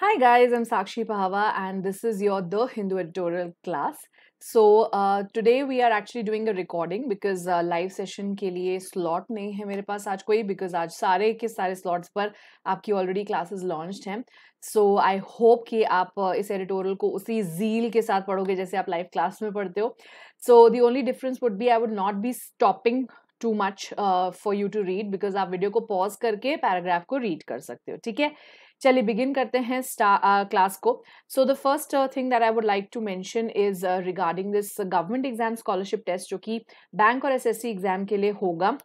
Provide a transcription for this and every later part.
Hi guys, I'm Sakshi Pahava and this is your The Hindu Editorial class. So uh, today we are actually doing a recording because uh, live session के लिए slot नहीं है मेरे पास आज कोई because आज सारे के सारे slots पर आपकी already classes launched हैं. So I hope कि आप uh, इस editorial को उसी zeal के साथ पढ़ोगे जैसे आप live class में पढ़ते हो. So the only difference would be I would not be stopping too much for you to read because आप वीडियो को पॉज करके पैराग्राफ को रीड कर सकते हो ठीक है चलिए बिगिन करते हैं क्लास को। So the first thing that I would like to mention is regarding this government exam scholarship test जो कि बैंक और एसएससी एग्ज़ाम के लिए होगा।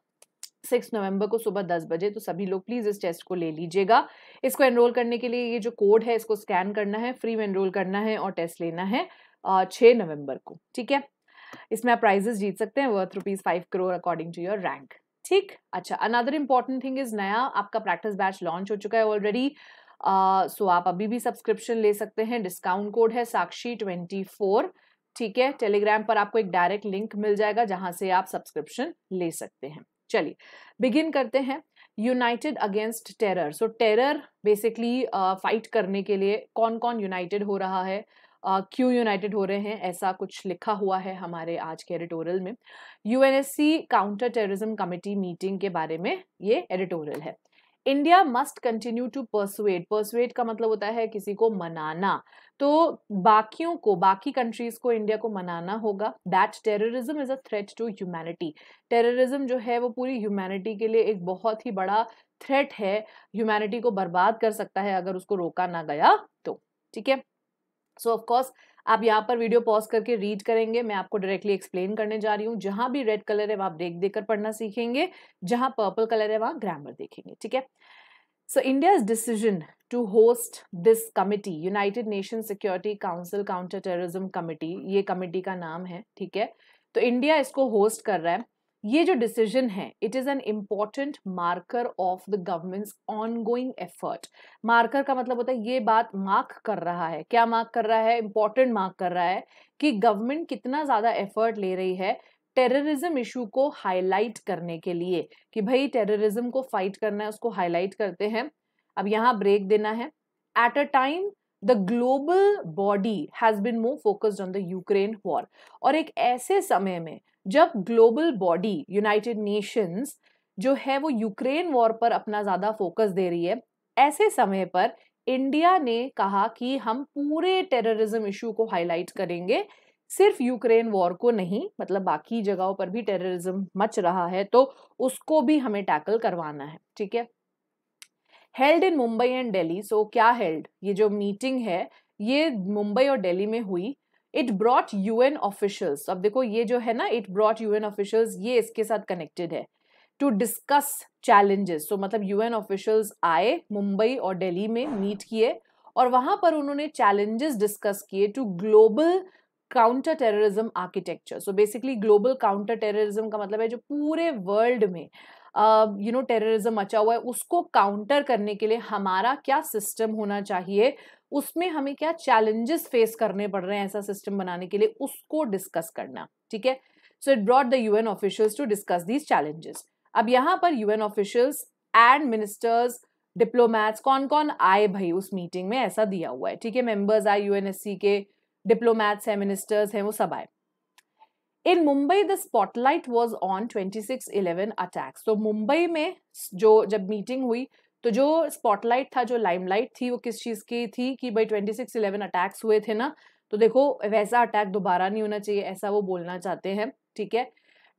सिक्स नवंबर को सुबह दस बजे तो सभी लोग प्लीज़ इस टेस्ट को ले लीजिएगा। इसको एनरोल करने के लिए ये जो कोड है, इसको स्कैन करना है फ्री में एनरोल करना है और टेस्ट लेना है छः नवंबर को, ठीक है? इसमें आप प्राइजेस जीत सकते हैं worth rupees five crore according to your rank ठीक? अच्छा अनदर इंपॉर्टेंट थिंग इज़ नया आपका प्रैक्टिस बैच लॉन्च हो चुका है ऑलरेडी सो uh, आप अभी भी सब्सक्रिप्शन ले सकते हैं डिस्काउंट कोड है साक्षी ट्वेंटी फोर ठीक है? टेलीग्राम पर आपको एक डायरेक्ट लिंक मिल जाएगा जहाँ से आप सब्सक्रिप्शन ले सकते हैं। चलिए बिगिन करते हैं। United against terror so terror basically fight करने के लिए कौन कौन यूनाइटेड हो रहा है? क्यों यूनाइटेड हो रहे हैं? ऐसा कुछ लिखा हुआ है हमारे आज के एडिटोरियल में। UNSC counter terrorism committee meeting के बारे में ये एडिटोरियल है। India must continue to persuade persuade का मतलब होता है किसी को मनाना। तो बाकियों को, बाकी कंट्रीज़ को इंडिया को मनाना होगा। That terrorism is a threat to humanity terrorism जो है वो पूरी ह्यूमैनिटी के लिए एक बहुत ही बड़ा थ्रेट है। ह्यूमैनिटी को बर्बाद कर सकता है अगर उसको रोका ना गया तो। ठीक है? सो ऑफ़ कोर्स आप यहाँ पर वीडियो पॉज करके रीड करेंगे, मैं आपको डायरेक्टली एक्सप्लेन करने जा रही हूँ। जहाँ भी रेड कलर है, वहाँ ब्रेक देकर पढ़ना सीखेंगे। जहाँ पर्पल कलर है, वहाँ ग्रामर देखेंगे, ठीक है? So India decision to host this committee United Nation security council counter terrorism committee ये कमिटी का नाम है, ठीक है? तो इंडिया इसको होस्ट कर रहा है। ये जो डिसीज़न है it is an important marker of the government's ongoing effort marker का मतलब होता है, ये बात मार्क कर रहा है। क्या मार्क कर रहा है? इंपॉर्टेंट मार्क कर रहा है कि गवर्नमेंट कितना ज़्यादा एफर्ट ले रही है टेररिज्म इशू को हाईलाइट करने के लिए कि भाई टेररिज्म को फाइट करना है, उसको हाईलाइट करते हैं। अब यहाँ ब्रेक देना है। At a time the global body has been more focused on the Ukraine war और एक ऐसे समय में जब ग्लोबल बॉडी यूनाइटेड नेशंस जो है वो यूक्रेन वॉर पर अपना ज़्यादा फोकस दे रही है, ऐसे समय पर इंडिया ने कहा कि हम पूरे टेररिज्म इशू को हाईलाइट करेंगे, सिर्फ़ यूक्रेन वॉर को नहीं मतलब बाकी जगहों पर भी टेररिज्म मच रहा है तो उसको भी हमें टैकल करवाना है, ठीक है? Held in Mumbai and Delhi so क्या हेल्ड ये जो मीटिंग है, ये मुंबई और दिल्ली में हुई इट ब्रॉट यूएन ऑफिशियल्स अब देखो, ये जो है ना इट ब्रॉट यूएन ऑफिशियल्स ये इसके साथ कनेक्टेड है टू डिस्कस चैलेंजेस सो मतलब यूएन ऑफिशियल्स आए मुंबई और दिल्ली में मीट किए और वहाँ पर उन्होंने चैलेंजेस डिस्कस किए to global counter terrorism architecture so basically global counter terrorism का मतलब है जो पूरे वर्ल्ड में यू नो टेररिज्म मचा हुआ है, उसको काउंटर करने के लिए हमारा क्या सिस्टम होना चाहिए? उसमें हमें क्या चैलेंजेस फेस करने पड़ रहे हैं ऐसा सिस्टम बनाने के लिए, उसको डिस्कस करना, ठीक है? So it brought the UN officials to discuss these challenges अब यहाँ पर UN officials and ministers diplomats कौन कौन आए भाई उस मीटिंग में? ऐसा दिया हुआ है, ठीक है? मेंबर्स आए यूएनएससी के डिप्लोमैट्स हैं मिनिस्टर्स हैं, वो सब आए। In Mumbai the spotlight was on twenty six eleven attacks तो मुंबई में जो जब मीटिंग हुई तो जो स्पॉटलाइट था, जो लाइमलाइट थी, वो किस चीज़ की थी कि भाई ट्वेंटी सिक्स इलेवन अटैक्स हुए थे ना? तो देखो, वैसा अटैक दोबारा नहीं होना चाहिए, ऐसा वो बोलना चाहते हैं, ठीक है?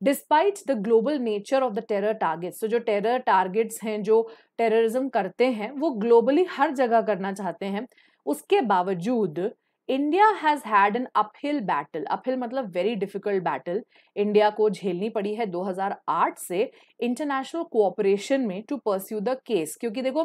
Despite the global nature of the terror targets तो जो टेरर टारगेट्स हैं, जो टेररिज्म करते हैं, वो ग्लोबली हर जगह करना चाहते हैं, उसके बावजूद India has had an uphill battle uphill मतलब वेरी डिफ़िकल्ट बैटल इंडिया को झेलनी पड़ी है 2008 से इंटरनेशनल कोऑपरेशन में टू परस्यू द केस क्योंकि देखो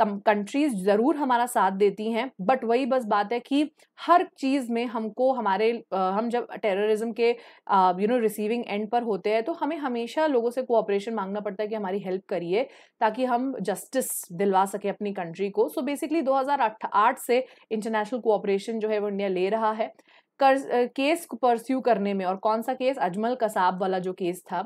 कंट्रीज़ ज़रूर हमारा साथ देती हैं बट वही बस बात है कि हर चीज़ में हमको, हमारे हम जब टेररिज्म के यू नो रिसीविंग एंड पर होते हैं तो हमें हमेशा लोगों से कोऑपरेशन मांगना पड़ता है कि हमारी हेल्प करिए, ताकि हम जस्टिस दिलवा सके अपनी कंट्री को। सो बेसिकली 2008 से इंटरनेशनल कोऑपरेशन जो है वो इंडिया ले रहा है। कर केस परस्यू करने में और कौन सा केस अजमल कसाब वाला जो केस था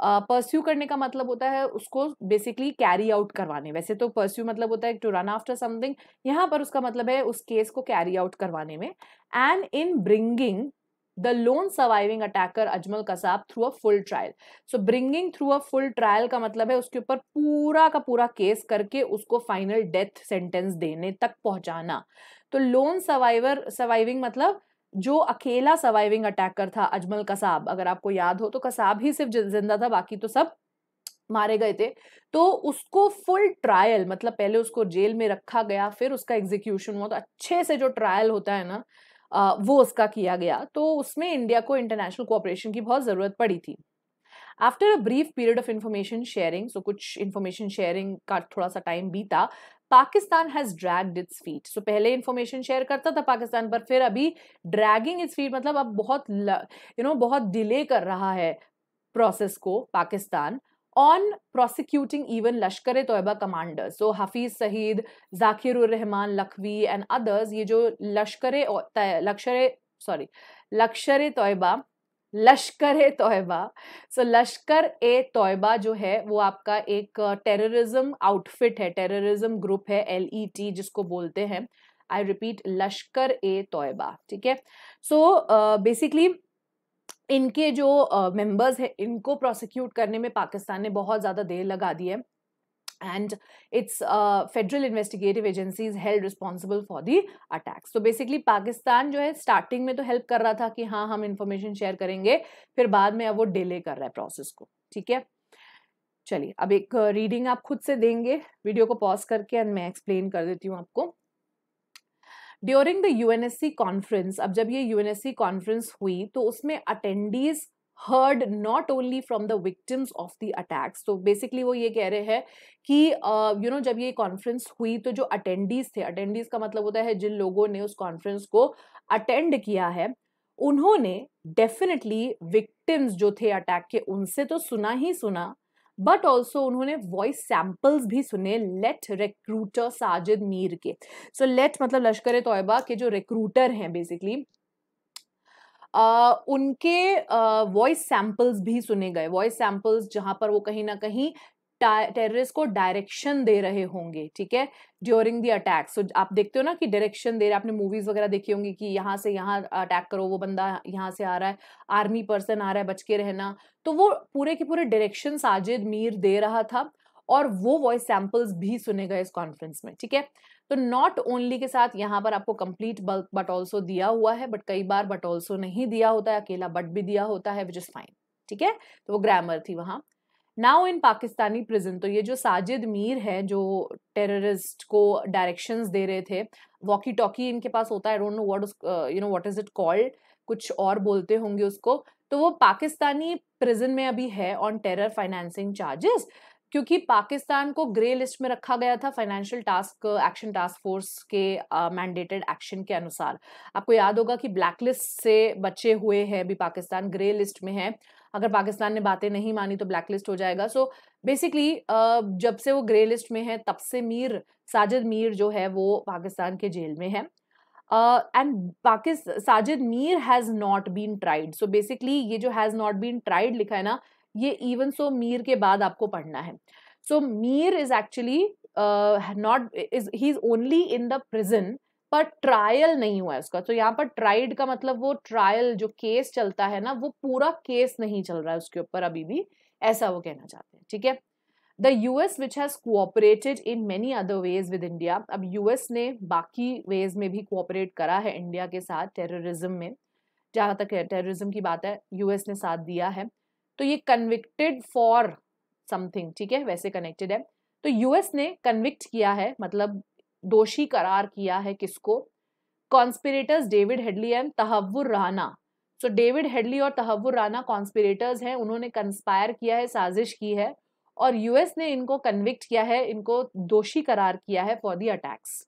परस्यू uh, करने का मतलब होता है उसको बेसिकली कैरी आउट करवाने। वैसे तो परस्यू मतलब होता है टू रन आफ्टर समथिंग यहाँ पर उसका मतलब है उस केस को कैरी आउट करवाने में। And in bringing the lone surviving attacker Ajmal Kasab through a full trial so bringing through a full trial का मतलब है उसके ऊपर पूरा का पूरा केस करके उसको फाइनल डेथ सेंटेंस देने तक पहुंचाना। तो लोन सर्वाइवर सर्वाइविंग मतलब जो अकेला सर्वाइविंग अटैकर था, अजमल कसाब, अगर आपको याद हो तो कसाब ही सिर्फ़ ज़िंदा था, बाकी तो सब मारे गए थे। तो उसको फुल ट्रायल मतलब पहले उसको जेल में रखा गया, फिर उसका एग्जीक्यूशन हुआ तो अच्छे से जो ट्रायल होता है ना वो उसका किया गया। तो उसमें इंडिया को इंटरनेशनल कोऑपरेशन की बहुत ज़रूरत पड़ी थी। After a brief period of information sharing so कुछ इंफॉर्मेशन शेयरिंग का थोड़ा सा टाइम बीता Pakistan has dragged its feet so पहले इंफॉर्मेशन शेयर करता था पाकिस्तान पर फिर अभी ड्रैगिंग इट्स फीट मतलब अब बहुत यू नो you know, बहुत डिले कर रहा है प्रोसेस को Pakistan on prosecuting even Lashkar Taiba commander so Hafiz Saeed Zakir Rehman Lakhvi and others ये जो लश्कर लश्कर सॉरी लश्कर तोयबा लश्कर ए तोयबा सो लश्कर ए तोयबा जो है वो आपका एक टेररिज्म आउटफिट है टेररिज्म ग्रुप है एल ई टी जिसको बोलते हैं। आई रिपीट लश्कर ए तोयबा ठीक है? सो बेसिकली इनके जो मेंबर्स uh, हैं इनको प्रोसिक्यूट करने में पाकिस्तान ने बहुत ज़्यादा देर लगा दी है। And its uh, federal investigative agencies held responsible for the attacks. So basically Pakistan जो है स्टार्टिंग में तो हेल्प कर रहा था कि हाँ हम इंफॉर्मेशन शेयर करेंगे फिर बाद में अब वो डिले कर रहा है प्रोसेस को ठीक है? चलिए अब एक रीडिंग आप खुद से देंगे वीडियो को पॉज करके एंड मैं एक्सप्लेन कर देती हूँ आपको। ड्यूरिंग द यूएनएससी कॉन्फ्रेंस अब जब ये यूएनएससी कॉन्फ्रेंस हुई तो उसमें attendees heard not only from the victims of the attacks तो बेसिकली वो ये कह रहे हैं कि you uh, know you know, जब ये कॉन्फ्रेंस हुई तो जो अटेंडीज थे अटेंडीज का मतलब होता है जिन लोगों ने उस कॉन्फ्रेंस को अटेंड किया है उन्होंने डेफिनेटली विक्टिम्स जो थे अटैक के उनसे तो सुना ही सुना बट ऑल्सो उन्होंने वॉइस सैम्पल्स भी सुने लेट रिक्रूटर साजिद मीर के। सो so, लेट मतलब लश्कर तोयबा के जो रिक्रूटर हैं बेसिकली Uh, उनके वॉइस सैंपल्स भी सुने गए। वॉइस सैंपल्स जहाँ पर वो कहीं ना कहीं टेररिस्ट को डायरेक्शन दे रहे होंगे ठीक है? ड्यूरिंग दी अटैक सो आप देखते हो ना कि डायरेक्शन दे रहे आपने मूवीज़ वगैरह देखी होंगी कि यहाँ से यहाँ अटैक करो वो बंदा यहाँ से आ रहा है। आर्मी पर्सन आ रहा है बच के रहना। तो वो पूरे के पूरे डायरेक्शन साजिद मीर दे रहा था। और वो वॉइस सैंपल्स भी सुने गए इस कॉन्फ्रेंस में, ठीक है? तो नॉट ओनली के साथ यहाँ पर आपको कंप्लीट बट ऑल्सो दिया हुआ है बट कई बार बट ऑल्सो नहीं दिया होता है, अकेला बट भी दिया होता है विच इज़ फाइन ठीक है? तो वो ग्रामर थी वहाँ। नाउ इन पाकिस्तानी प्रिजन तो ये जो साजिद मीर है, जो टेररिस्ट को डायरेक्शंस दे रहे थे वॉकी टॉकी इनके पास होता है don't know what you know what is it called कुछ और बोलते होंगे उसको। तो वो पाकिस्तानी प्रिजन में अभी है ऑन टेरर फाइनेंसिंग चार्जेस क्योंकि पाकिस्तान को ग्रे लिस्ट में रखा गया था financial task action task force के मैंडेटेड uh, एक्शन के अनुसार। आपको याद होगा कि ब्लैक लिस्ट से बचे हुए हैं अभी पाकिस्तान ग्रे लिस्ट में है। अगर पाकिस्तान ने बातें नहीं मानी तो ब्लैक लिस्ट हो जाएगा। सो so, बेसिकली uh, जब से वो ग्रे लिस्ट में है तब से मीर साजिद मीर जो है वो पाकिस्तान के जेल में है। And Pakistan Sajid Mir has not been tried so basically ये जो हैज़ नॉट बीन ट्राइड लिखा है ना ये इवन सो मीर के बाद आपको पढ़ना है। So Mir is actually not is he is only in the prison पर ट्रायल नहीं हुआ है उसका। तो यहाँ पर ट्राइड का मतलब वो ट्रायल जो केस चलता है ना, वो पूरा केस नहीं चल रहा है उसके ऊपर अभी भी, ऐसा वो कहना चाहते हैं, ठीक है? The US which has cooperated in many other ways with India अब यूएस ने बाकी वेज में भी कोऑपरेट करा है इंडिया के साथ टेररिज्म में। जहाँ तक टेररिज्म की बात है यूएस ने साथ दिया है। तो ये कन्विक्टेड फॉर समथिंग ठीक है? वैसे कनेक्टेड है। तो यूएस ने कन्विक्ट किया है मतलब दोषी करार किया है किसको? Conspirators David Headley and Tahawwur Rana so David Headley और तहवुर राना कॉन्स्पिरेटर्स हैं, उन्होंने कंस्पायर किया है, साजिश की है और यूएस ने इनको कन्विक्ट किया है, इनको दोषी करार किया है for the attacks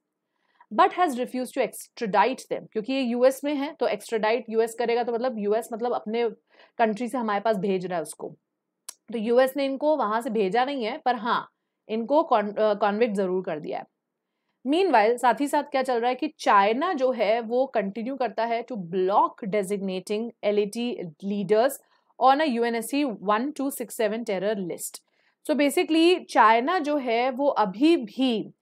but has refuse to extradite them क्योंकि ये यूएस में है तो एक्स्ट्राडाइट यूएस करेगा तो मतलब यूएस मतलब अपने कंट्री से हमारे पास भेज रहा है उसको। तो यूएस ने इनको वहाँ से भेजा नहीं है, पर हाँ इनको कॉन्विक्ट ज़रूर कर दिया है। मीन साथ ही साथ क्या चल रहा है कि चाइना जो है, वो कंटिन्यू करता है to block designating L leaders on a UNSC one two six seven terror list so basically China जो है, वो अभी भी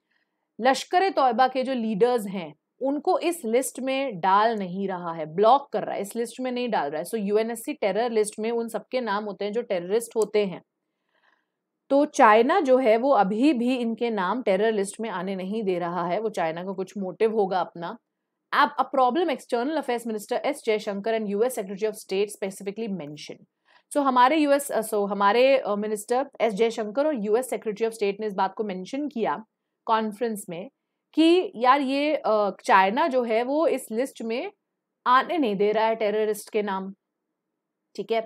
लश्कर तोयबा के जो लीडर्स हैं, उनको इस लिस्ट में डाल नहीं रहा है, ब्लॉक कर रहा है, इस लिस्ट में नहीं डाल रहा है। सो, यूएनएससी टेरर लिस्ट में उन सबके नाम होते हैं जो टेररिस्ट होते हैं। तो चाइना जो है, वो अभी भी इनके नाम टेरर लिस्ट में आने नहीं दे रहा है। वो चाइना का कुछ मोटिव होगा अपना। अब a problem external affairs minister S Jaishankar and US secretary of state specifically mention. So, हमारे यूएस, सो, हमारे मिनिस्टर एस जयशंकर और यूएस सेक्रेटरी ऑफ़ स्टेट ने इस बात को मेंशन किया कॉन्फ्रेंस में कि यार ये चाइना जो है वो इस लिस्ट में आने नहीं दे रहा है टेररिस्ट के नाम। ठीक है?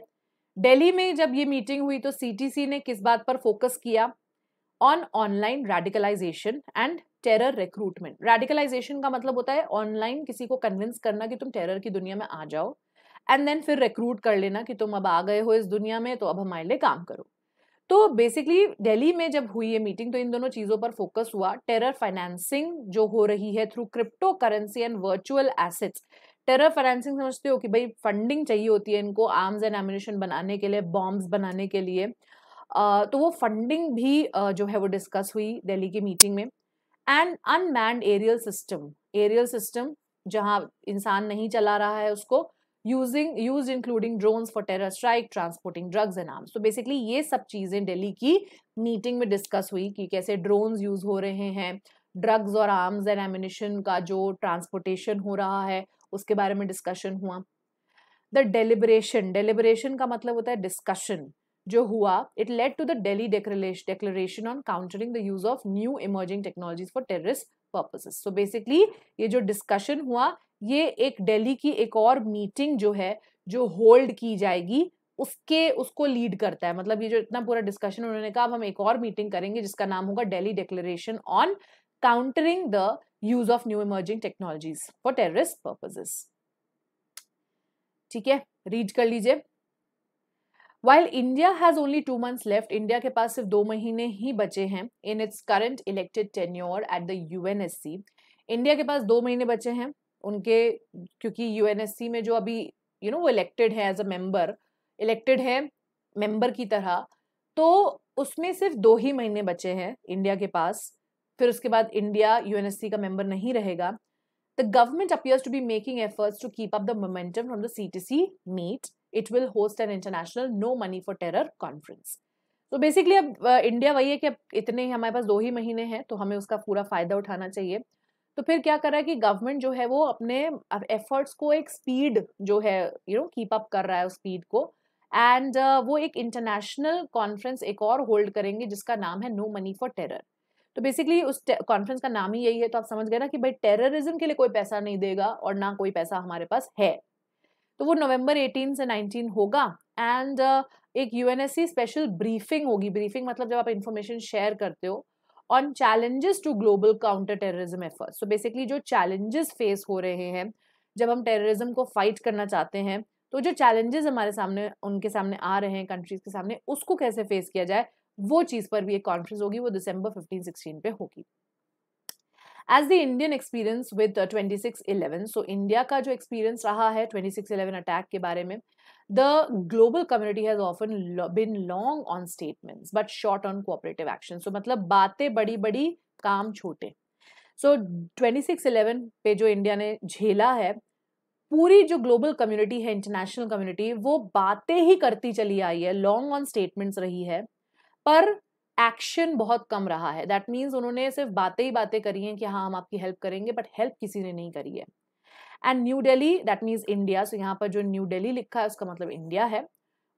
दिल्ली में जब ये मीटिंग हुई तो सीटीसी ने किस बात पर फोकस किया? On online radicalisation and terror recruitment radicalisation का मतलब होता है ऑनलाइन किसी को कन्विंस करना कि तुम टेरर की दुनिया में आ जाओ एंड देन फिर रिक्रूट कर लेना कि तुम अब आ गए हो इस दुनिया में तो अब हमारे लिए काम करो। तो बेसिकली दिल्ली में जब हुई ये मीटिंग तो इन दोनों चीज़ों पर फोकस हुआ। टेरर फाइनेंसिंग जो हो रही है through crypto currency and virtual assets terror financing समझते हो कि भाई फंडिंग चाहिए होती है इनको आर्म्स एंड एमिनेशन बनाने के लिए बॉम्ब्स बनाने के लिए। तो वो फंडिंग भी जो है वो डिस्कस हुई दिल्ली की मीटिंग में। And unmanned aerial system aerial system जहाँ इंसान नहीं चला रहा है उसको using use including drones for terror strike transporting drugs and arms तो बेसिकली ये सब चीज़ें दिल्ली की मीटिंग में डिस्कस हुई कि कैसे ड्रोन्स यूज़ हो रहे हैं ड्रग्स और आर्म्स एंड एमिनेशन का जो ट्रांसपोर्टेशन हो रहा है, उसके बारे में डिस्कशन हुआ। द डेलिब्रेशन डेलिब्रेशन का मतलब होता है डिस्कशन जो हुआ it led to the Delhi declaration on countering the use of new emerging technologies for terrorist purposes so basically ये जो डिस्कशन हुआ, ये एक दिल्ली की एक और मीटिंग जो है, जो होल्ड की जाएगी, उसके, उसको लीड करता है। मतलब ये जो इतना पूरा डिस्कशन उन्होंने कहा, अब हम एक और मीटिंग करेंगे, जिसका नाम होगा Delhi declaration on countering the use of new emerging technologies for terrorist purposes ठीक है? रीड कर लीजिए। While India has only two months left India के पास सिर्फ़ दो महीने ही बचे हैं in its current elected tenure at the UNSC India के पास दो महीने बचे हैं उनके क्योंकि यूएनएससी में जो अभी यू you नो know, वो इलेक्टेड है एज अ मेंबर इलेक्टेड है मेंबर की तरह तो उसमें सिर्फ़ दो ही महीने बचे हैं इंडिया के पास फिर उसके बाद इंडिया यूएनएससी का मेंबर नहीं रहेगा। The government appears to be making efforts to keep up the momentum from the CTC meet it will host an international no money for terror conference so basically अब India वही है कि अब इतने ही हमारे पास दो ही महीने हैं तो हमें उसका पूरा फ़ायदा उठाना चाहिए। तो फिर क्या कर रहा है कि गवर्नमेंट जो है वो अपने एफर्ट्स को एक स्पीड जो है यू नो कीप अप कर रहा है उस स्पीड को। एंड uh, वो एक इंटरनेशनल कॉन्फ्रेंस एक और होल्ड करेंगे जिसका नाम है no money for terror so basically उस कॉन्फ्रेंस का नाम ही यही है तो आप समझ गए ना कि भाई टेररिज्म के लिए कोई पैसा नहीं देगा और ना कोई पैसा हमारे पास है। तो वो नवंबर 18 से 19 होगा। एंड uh, एक यूएनएससी स्पेशल ब्रीफिंग होगी। ब्रीफिंग मतलब जब आप इंफॉर्मेशन शेयर करते हो on challenges to global counter terrorism efforts so basically जो चैलेंजेस फेस हो रहे हैं जब हम टेररिज्म को फाइट करना चाहते हैं तो जो चैलेंजेस हमारे सामने उनके सामने आ रहे हैं कंट्रीज़ के सामने उसको कैसे फेस किया जाए वो चीज़ पर भी एक कॉन्फ्रेंस होगी। वो दिसंबर 15 16 पे होगी। As the Indian experience with twenty six eleven so India का जो एक्सपीरियंस रहा है ट्वेंटी सिक्स इलेवन अटैक के बारे में the global community has often been long on statements but short on cooperative action so मतलब बातें बड़ी बड़ी, काम छोटे। सो ट्वेंटी सिक्स इलेवन पे जो इंडिया ने झेला है, पूरी जो ग्लोबल कम्युनिटी है इंटरनेशनल कम्युनिटी वो बातें ही करती चली आई है लॉन्ग ऑन स्टेटमेंट्स रही है, पर एक्शन बहुत कम रहा है। दैट मीन्स उन्होंने सिर्फ़ बातें ही बातें करी हैं कि हाँ हम आपकी हेल्प करेंगे बट हेल्प किसी ने नहीं करी है। And New Delhi that means India so यहाँ पर जो न्यू डेली लिखा है, उसका मतलब इंडिया है।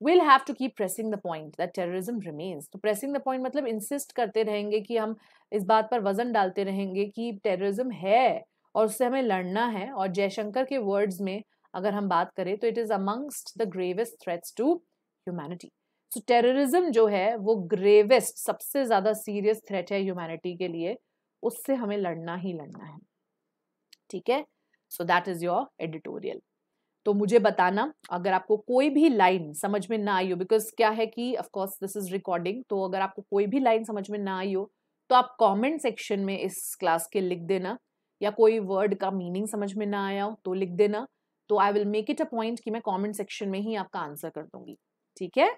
Will have to keep pressing the point that terrorism remains तो प्रेसिंग द पॉइंट मतलब इंसिस्ट करते रहेंगे कि हम इस बात पर वज़न डालते रहेंगे कि टेररिज्म है और उससे हमें लड़ना है। और जयशंकर के वर्ड्स में अगर हम बात करें तो it is amongst the gravest threats to humanity so terrorism जो है, वो ग्रेवेस्ट सबसे ज़्यादा सीरियस थ्रेट है ह्यूमैनिटी के लिए, उससे हमें लड़ना ही लड़ना है। ठीक है? So that is your editorial तो मुझे बताना, अगर आपको कोई भी लाइन समझ में ना आई हो बिकॉज़ क्या है कि ऑफकोर्स दिस इज़ रिकॉर्डिंग तो अगर आपको कोई भी लाइन समझ में ना आई हो तो आप कमेंट सेक्शन में इस क्लास के लिख देना, या कोई वर्ड का मीनिंग समझ में ना आया हो तो लिख देना। तो I will make it a point कि मैं कमेंट सेक्शन में ही आपका आंसर कर दूँगी। ठीक है?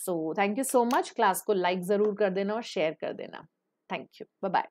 So thank you so much class को लाइक ज़रूर कर देना और शेयर कर देना. Thank you bye bye